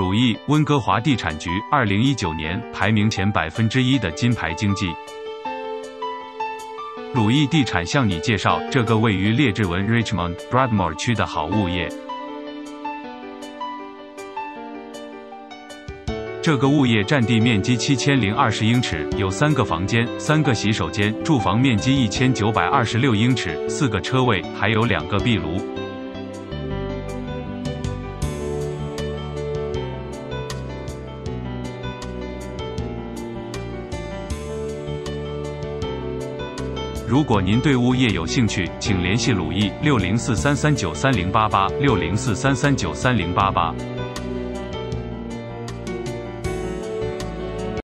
鲁艺温哥华地产局二零一九年排名前百分之一的金牌经济。鲁艺地产向你介绍这个位于列治文 Richmond Bradmore 区的好物业。这个物业占地面积七千零二十英尺，有三个房间、三个洗手间，住房面积一千九百二十六英尺，四个车位，还有两个壁炉。如果您对物业有兴趣，请联系鲁毅六零四三三九三零八八六零四三三九三零八八。